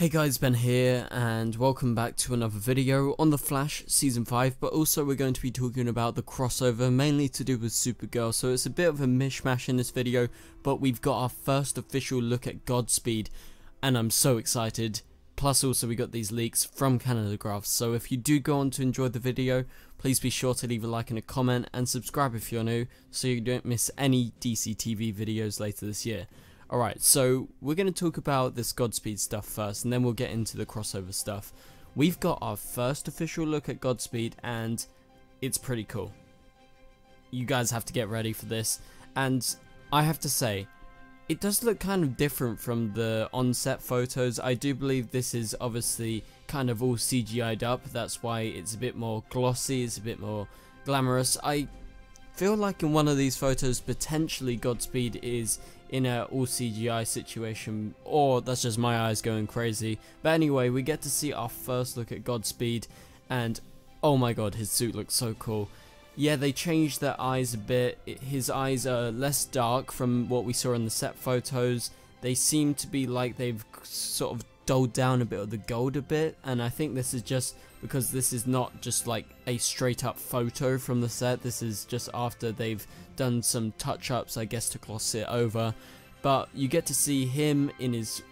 Hey guys, Ben here, and welcome back to another video on The Flash Season 5, but also we're going to be talking about the crossover, mainly to do with Supergirl, so it's a bit of a mishmash in this video, but we've got our first official look at Godspeed, and I'm so excited. Plus also we got these leaks from Canadagraphs, so if you do go on to enjoy the video, please be sure to leave a like and a comment, and subscribe if you're new, so you don't miss any DC TV videos later this year. Alright, so we're going to talk about this Godspeed stuff first, and then we'll get into the crossover stuff. We've got our first official look at Godspeed, and it's pretty cool. You guys have to get ready for this, and I have to say, it does look kind of different from the on-set photos. I do believe this is obviously kind of all CGI'd up, that's why it's a bit more glossy, it's a bit more glamorous. I feel like in one of these photos, potentially Godspeed is in a all CGI situation, or that's just my eyes going crazy. But anyway, we get to see our first look at Godspeed, and oh my god, his suit looks so cool. Yeah, they changed their eyes a bit. His eyes are less dark from what we saw in the set photos. They seem to be like they've sort of dulled down a bit of the gold a bit, and I think this is just because this is not just like a straight up photo from the set, this is just after they've done some touch ups I guess to gloss it over, but you get to see him in his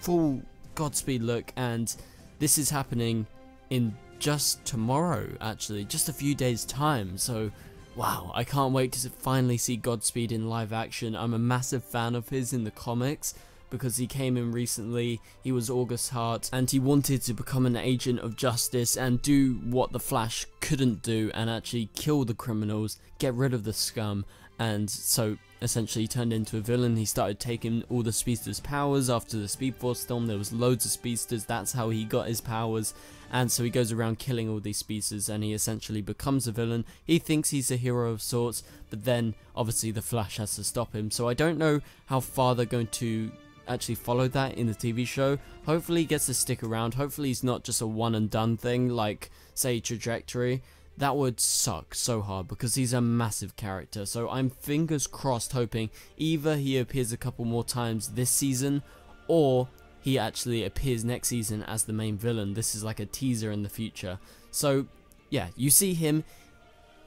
full Godspeed look and this is happening in just tomorrow actually, just a few days time, so wow, I can't wait to finally see Godspeed in live action, I'm a massive fan of his in the comics, because he came in recently, he was August Hart, and he wanted to become an agent of justice and do what the Flash couldn't do and actually kill the criminals, get rid of the scum, and so essentially turned into a villain. He started taking all the speedsters' powers after the Speed Force storm. There was loads of speedsters. That's how he got his powers. And so he goes around killing all these speedsters and he essentially becomes a villain. He thinks he's a hero of sorts, but then obviously the Flash has to stop him. So I don't know how far they're going to actually follow that in the TV show. Hopefully he gets to stick around. Hopefully he's not just a one and done thing like, say, Trajectory. That would suck so hard because he's a massive character. So I'm fingers crossed hoping either he appears a couple more times this season or he actually appears next season as the main villain. This is like a teaser in the future. So yeah, you see him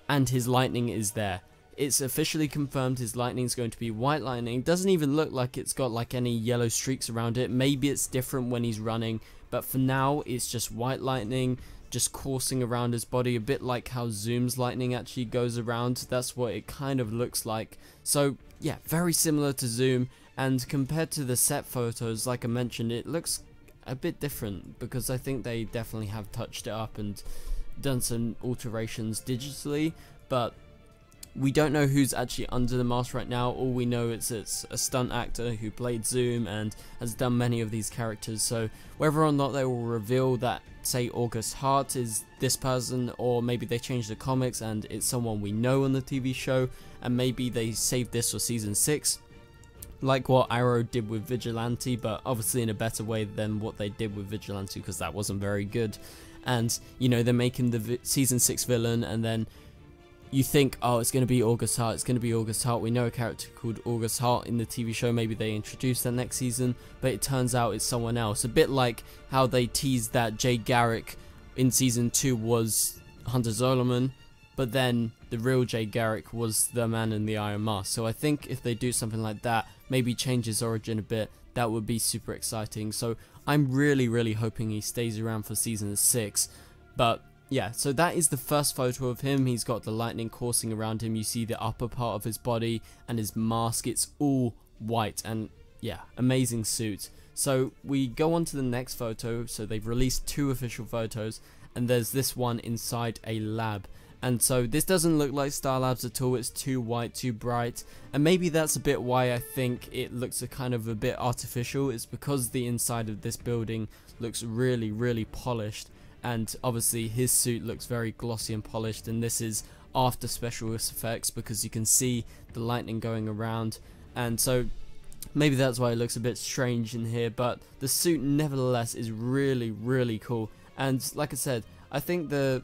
and his lightning is there it's officially confirmed his lightning is going to be white lightning. Doesn't even look like it's got like any yellow streaks around it. Maybe it's different when he's running, but for now it's just white lightning just coursing around his body a bit like how Zoom's lightning actually goes around. That's what it kind of looks like. So yeah, very similar to Zoom and compared to the set photos like I mentioned it looks a bit different because I think they definitely have touched it up and done some alterations digitally but we don't know who's actually under the mask right now. All we know is it's a stunt actor who played Zoom and has done many of these characters. So whether or not they will reveal that, say, August Hart is this person, or maybe they change the comics and it's someone we know on the TV show, and maybe they save this for season 6, like what Arrow did with Vigilante, but obviously in a better way than what they did with Vigilante because that wasn't very good. And, you know, they're making the season 6 villain and then you think, oh, it's going to be August Hart, it's going to be August Hart. We know a character called August Hart in the TV show, maybe they introduce that next season, but it turns out it's someone else. A bit like how they teased that Jay Garrick in season 2 was Hunter Zolomon, but then the real Jay Garrick was the man in the Iron Mask. So I think if they do something like that, maybe change his origin a bit, that would be super exciting. So I'm really, really hoping he stays around for season 6, but yeah, so that is the first photo of him. He's got the lightning coursing around him. You see the upper part of his body and his mask. It's all white and yeah, amazing suit. So we go on to the next photo. So they've released two official photos and there's this one inside a lab. And so this doesn't look like Star Labs at all, it's too white, too bright, and maybe that's a bit why I think it looks a kind of a bit artificial, it's because the inside of this building looks really, really polished, and obviously his suit looks very glossy and polished and this is after special effects because you can see the lightning going around. And so maybe that's why it looks a bit strange in here but the suit nevertheless is really really cool. And like I said I think the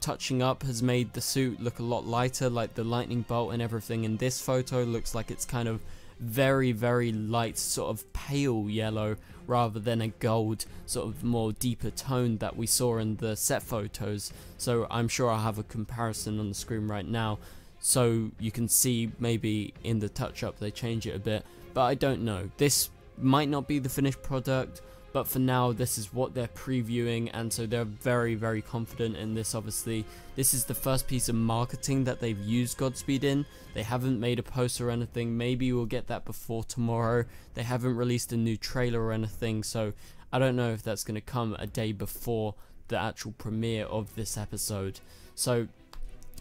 touching up has made the suit look a lot lighter like the lightning bolt and everything in this photo looks like it's kind of very, very light, sort of pale yellow, rather than a gold, sort of more deeper tone that we saw in the set photos. So I'm sure I'll have a comparison on the screen right now, so you can see maybe in the touch-up they change it a bit, but I don't know. This might not be the finished product, but for now this is what they're previewing and so they're very very confident in this obviously. This is the first piece of marketing that they've used Godspeed in. They haven't made a poster or anything. Maybe we'll get that before tomorrow. They haven't released a new trailer or anything so I don't know if that's going to come a day before the actual premiere of this episode. So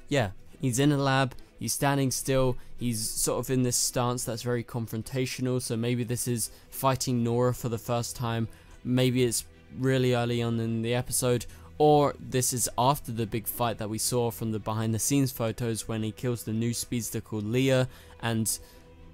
yeah he's in a lab. He's standing still. He's sort of in this stance that's very confrontational so maybe this is fighting Nora for the first time maybe it's really early on in the episode or this is after the big fight that we saw from the behind the scenes photos when he kills the new speedster called Leah and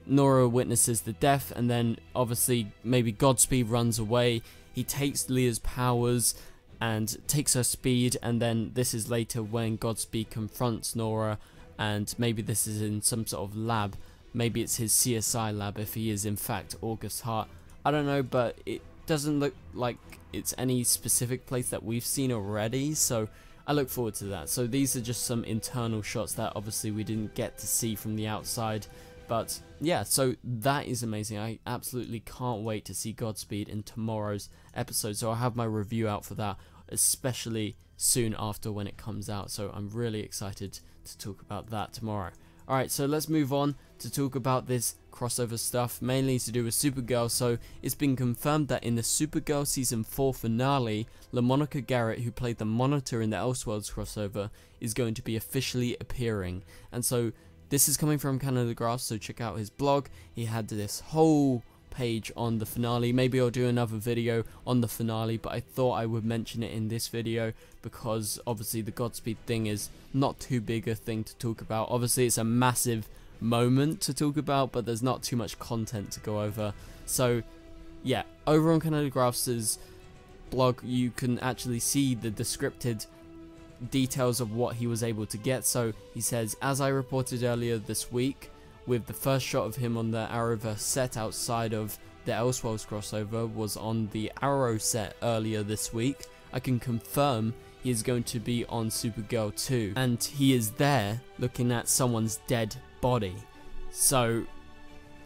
Nora witnesses the death and then obviously maybe Godspeed runs away. He takes Leah's powers and takes her speed and then this is later when Godspeed confronts Nora and maybe this is in some sort of lab. Maybe it's his CSI lab if he is in fact August Hart. I don't know but it doesn't look like it's any specific place that we've seen already, so I look forward to that. So these are just some internal shots that obviously we didn't get to see from the outside. But yeah, so that is amazing. I absolutely can't wait to see Godspeed in tomorrow's episode. So I'll have my review out for that, especially soon after when it comes out. So I'm really excited to talk about that tomorrow. Alright, so let's move on to talk about this crossover stuff, mainly to do with Supergirl. So it's been confirmed that in the Supergirl Season 4 finale, LaMonica Garrett, who played the Monitor in the Elseworlds crossover, is going to be officially appearing. And so this is coming from Canadagraphs, so check out his blog. He had this whole page on the finale. Maybe I'll do another video on the finale, but I thought I would mention it in this video because obviously the Godspeed thing is not too big a thing to talk about. Obviously it's a massive moment to talk about, but there's not too much content to go over. So yeah, over on Canadagraphs' blog you can actually see the descripted details of what he was able to get. So he says, as I reported earlier this week, with the first shot of him on the Arrowverse set outside of the Elseworlds crossover was on the Arrow set earlier this week. I can confirm he is going to be on Supergirl 2 and he is there looking at someone's dead body. So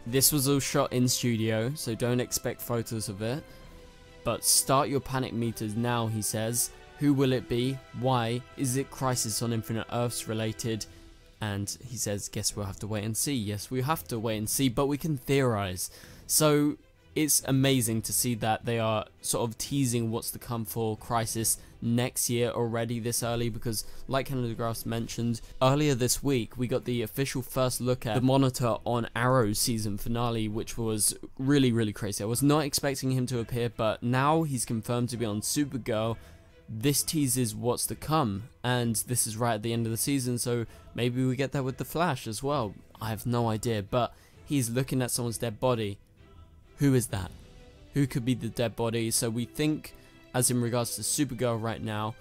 this was all shot in studio so don't expect photos of it. But start your panic meters now he says. Who will it be? Why? Is it Crisis on Infinite Earths related? And he says, guess we'll have to wait and see. Yes, we have to wait and see, but we can theorize. So it's amazing to see that they are sort of teasing what's to come for Crisis next year already this early because like Canadagraphs mentioned earlier this week we got the official first look at the monitor on Arrow's season finale which was really really crazy. I was not expecting him to appear but now he's confirmed to be on Supergirl this teases what's to come, and this is right at the end of the season, so maybe we get that with the Flash as well. I have no idea, but he's looking at someone's dead body. Who is that? Who could be the dead body? So we think, as in regards to Supergirl right now,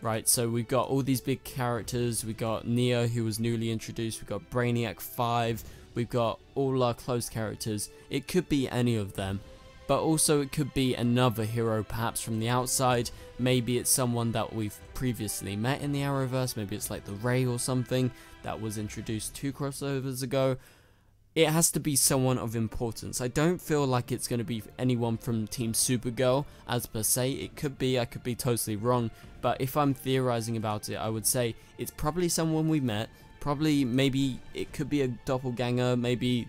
right? So we've got all these big characters. We got Nia, who was newly introduced. We've got Brainiac 5. We've got all our close characters. It could be any of them but also it could be another hero perhaps from the outside, maybe it's someone that we've previously met in the Arrowverse, maybe it's like the Ray or something that was introduced two crossovers ago. It has to be someone of importance. I don't feel like it's going to be anyone from Team Supergirl. As per se. It could be, I could be totally wrong, but if I'm theorizing about it, I would say it's probably someone we met, probably maybe it could be a doppelganger, maybe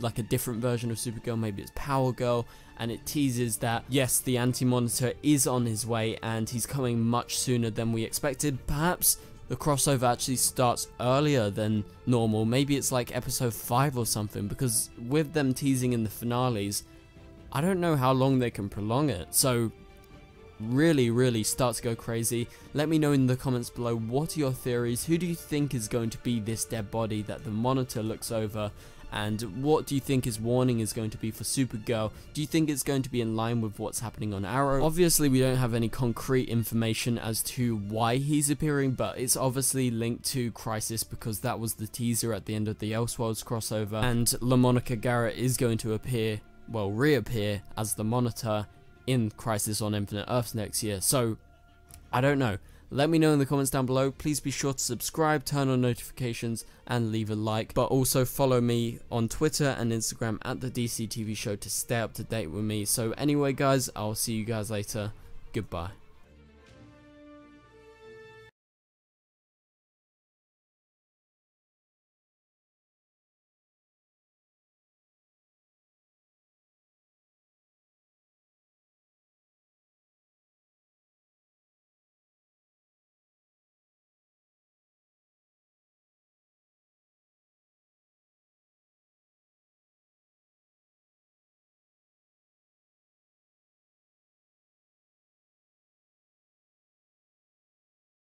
like a different version of Supergirl, maybe it's Power Girl, and it teases that yes, the Anti-Monitor is on his way and he's coming much sooner than we expected. Perhaps the crossover actually starts earlier than normal. Maybe it's like episode 5 or something because with them teasing in the finales, I don't know how long they can prolong it. So really, really start to go crazy. Let me know in the comments below what are your theories. Who do you think is going to be this dead body that the monitor looks over and what do you think his warning is going to be for Supergirl? Do you think it's going to be in line with what's happening on Arrow? Obviously we don't have any concrete information as to why he's appearing, but it's obviously linked to Crisis because that was the teaser at the end of the Elseworlds crossover, and LaMonica Garrett is going to appear, well reappear, as the Monitor in Crisis on Infinite Earths next year, so I don't know. Let me know in the comments down below. Please be sure to subscribe, turn on notifications, and leave a like. But also follow me on Twitter and Instagram at the DC TV Show to stay up to date with me. So anyway, guys, I'll see you guys later. Goodbye.